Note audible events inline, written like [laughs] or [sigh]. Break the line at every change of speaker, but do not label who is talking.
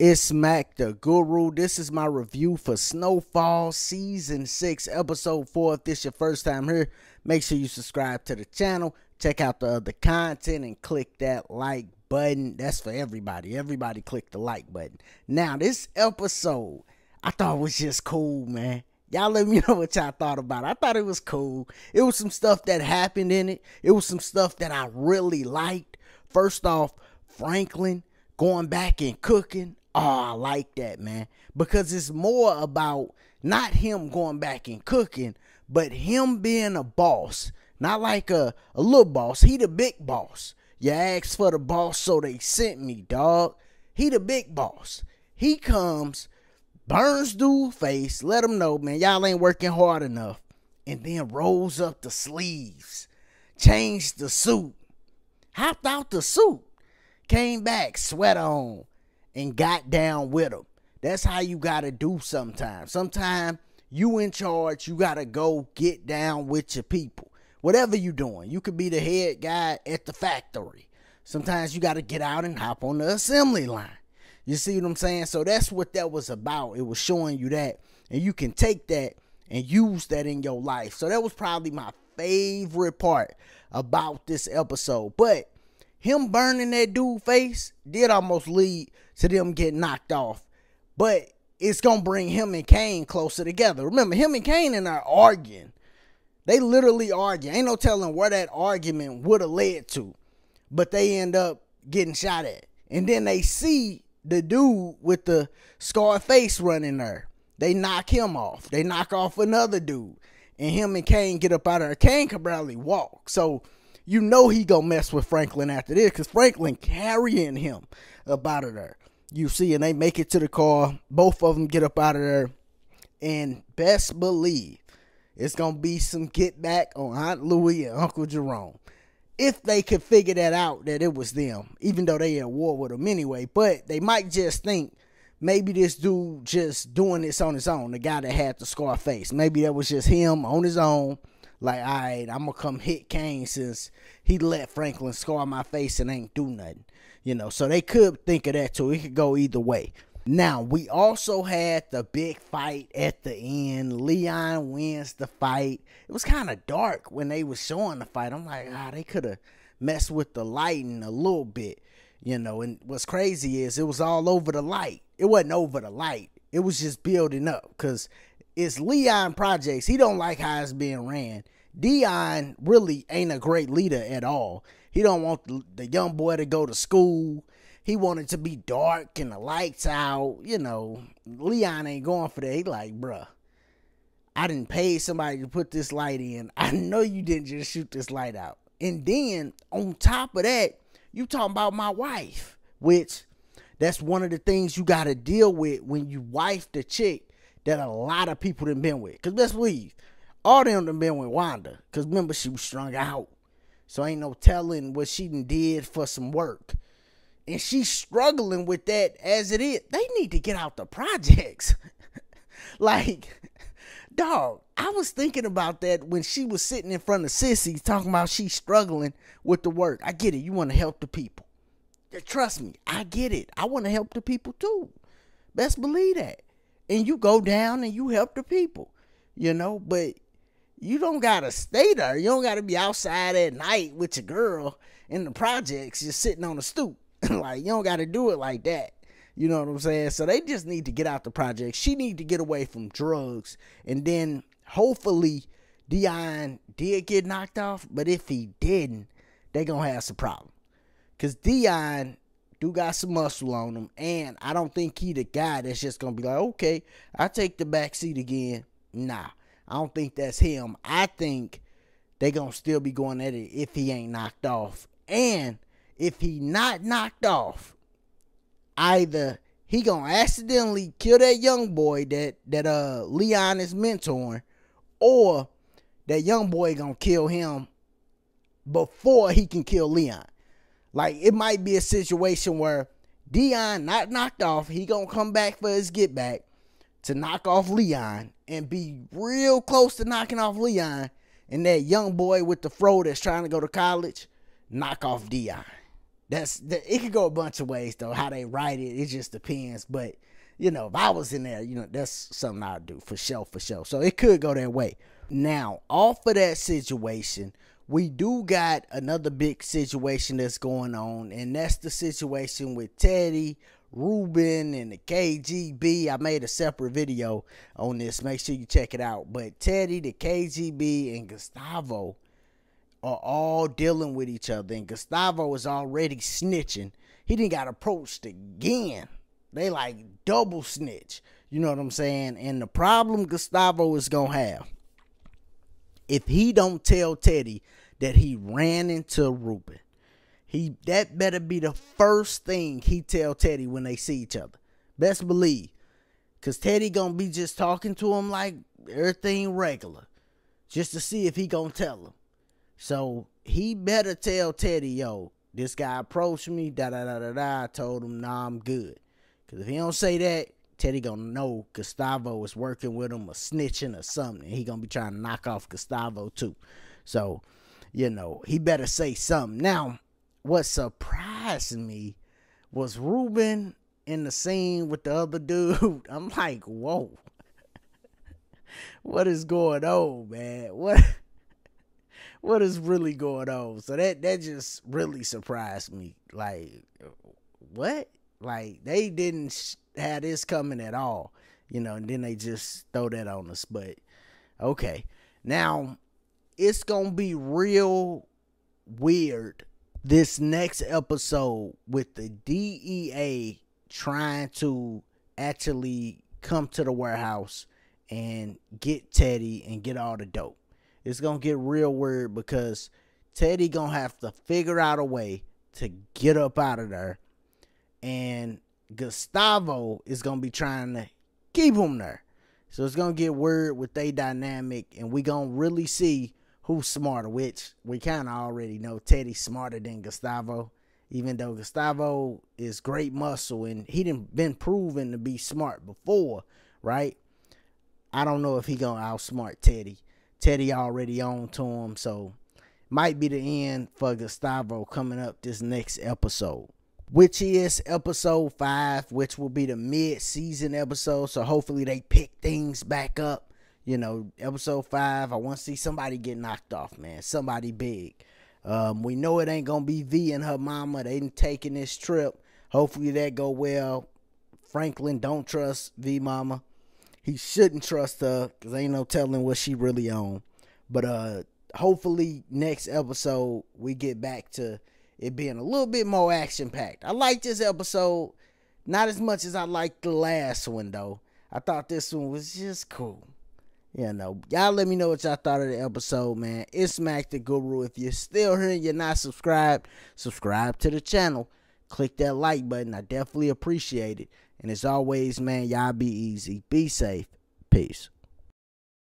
It's Mac the Guru. This is my review for Snowfall Season 6, Episode 4. If this is your first time here, make sure you subscribe to the channel, check out the other content, and click that like button. That's for everybody. Everybody click the like button. Now, this episode, I thought was just cool, man. Y'all let me [laughs] know what y'all thought about it. I thought it was cool. It was some stuff that happened in it. It was some stuff that I really liked. First off, Franklin going back and cooking. Oh, I like that, man. Because it's more about not him going back and cooking, but him being a boss. Not like a, a little boss. He the big boss. You asked for the boss, so they sent me, dog. He the big boss. He comes, burns dude face, let him know, man, y'all ain't working hard enough. And then rolls up the sleeves, changed the suit, hopped out the suit, came back, sweat on and got down with them. That's how you got to do sometimes. Sometimes you in charge, you got to go get down with your people. Whatever you doing, you could be the head guy at the factory. Sometimes you got to get out and hop on the assembly line. You see what I'm saying? So that's what that was about. It was showing you that. And you can take that and use that in your life. So that was probably my favorite part about this episode. But him burning that dude face did almost lead to them getting knocked off. But it's gonna bring him and Kane closer together. Remember, him and Kane and are arguing. They literally argue. Ain't no telling where that argument would have led to. But they end up getting shot at. And then they see the dude with the scar face running there. They knock him off. They knock off another dude. And him and Kane get up out of there. Kane can barely walk. So you know he gonna mess with Franklin after this because Franklin carrying him up out of there. You see, and they make it to the car. Both of them get up out of there, and best believe it's gonna be some get back on Aunt Louie and Uncle Jerome. If they could figure that out, that it was them, even though they at war with them anyway. But they might just think maybe this dude just doing this on his own. The guy that had the scar face, maybe that was just him on his own like, all right, I'm gonna come hit Kane since he let Franklin scar my face and ain't do nothing. You know, so they could think of that too. It could go either way. Now, we also had the big fight at the end. Leon wins the fight. It was kind of dark when they was showing the fight. I'm like, ah, they could have messed with the lighting a little bit, you know. And what's crazy is it was all over the light. It wasn't over the light. It was just building up because it's Leon Projects. He don't like how it's being ran. Dion really ain't a great leader at all. He don't want the, young boy to go to school. He wanted to be dark and the lights out. You know, Leon ain't going for that. He like, bruh, I didn't pay somebody to put this light in. I know you didn't just shoot this light out. And then on top of that, you talking about my wife, which that's one of the things you got to deal with when you wife the chick that a lot of people have been with. Cause let's believe, all them done been with Wanda. Cause remember she was strung out. So ain't no telling what she done did for some work. And she's struggling with that as it is. They need to get out the projects. [laughs] like, dog, I was thinking about that when she was sitting in front of Cissy talking about she's struggling with the work. I get it. You want to help the people. Trust me, I get it. I want to help the people too. Best believe that and you go down and you help the people, you know. But you don't gotta stay there. You don't gotta be outside at night with your girl in the projects, just sitting on the stoop. [laughs] like you don't gotta do it like that. You know what I'm saying? So they just need to get out the project. She need to get away from drugs, and then hopefully Dion did get knocked off. But if he didn't, they gonna have some problem. Cause Dion do got some muscle on him, and I don't think he the guy that's just gonna be like, okay, I take the back seat again. Nah, I don't think that's him. I think they gonna still be going at it if he ain't knocked off, and if he not knocked off, either he gonna accidentally kill that young boy that that uh Leon is mentoring, or that young boy gonna kill him before he can kill Leon. Like it might be a situation where Dion not knocked off, he gonna come back for his get back to knock off Leon and be real close to knocking off Leon. And that young boy with the fro that's trying to go to college, knock off Dion. that's it could go a bunch of ways though. How they write it, it just depends. But you know, if I was in there, you know, that's something I'd do for sure, for sure. So it could go that way. Now, off of that situation, we do got another big situation that's going on, and that's the situation with Teddy, Ruben, and the KGB. I made a separate video on this. Make sure you check it out. But Teddy, the KGB, and Gustavo are all dealing with each other, and Gustavo is already snitching. He didn't got approached again. They like double snitch. You know what I'm saying? And the problem Gustavo is gonna have if he don't tell Teddy that he ran into Ruben, he that better be the first thing he tell Teddy when they see each other. Best believe. Cause Teddy gonna be just talking to him like everything regular. Just to see if he gonna tell him. So he better tell Teddy, yo, this guy approached me, da da da da da. I told him, nah, I'm good. Cause if he don't say that, Teddy gonna know Gustavo is working with him or snitching or something. he gonna be trying to knock off Gustavo too. So, you know, he better say something. Now, what surprised me was Ruben in the scene with the other dude. [laughs] I'm like, whoa. what is going on, man? What what is really going on? So that that just really surprised me. Like, what? Like they didn't have this coming at all, you know, and then they just throw that on us. But okay, now it's gonna be real weird this next episode with the DEA trying to actually come to the warehouse and get Teddy and get all the dope. It's gonna get real weird because Teddy gonna have to figure out a way to get up out of there and Gustavo is gonna be trying to keep him there. So it's gonna get weird with they dynamic, and we gonna really see who's smarter. Which we kind of already know Teddy's smarter than Gustavo, even though Gustavo is great muscle and he didn't been proven to be smart before, right? I don't know if he gonna outsmart Teddy. Teddy already on to him, so might be the end for Gustavo coming up this next episode which is episode five, which will be the mid season episode. So hopefully they pick things back up. You know, episode five, I want to see somebody get knocked off, man. Somebody big. Um, we know it ain't gonna be V and her mama. They ain't taking this trip. Hopefully that go well. Franklin don't trust V mama. He shouldn't trust her because ain't no telling what she really on. But uh hopefully next episode we get back to it being a little bit more action packed. I like this episode not as much as I liked the last one though. I thought this one was just cool. You know, y'all let me know what y'all thought of the episode, man. It's Mac the Guru. If you're still here and you're not subscribed, subscribe to the channel. Click that like button. I definitely appreciate it. And as always, man, y'all be easy. Be safe. Peace.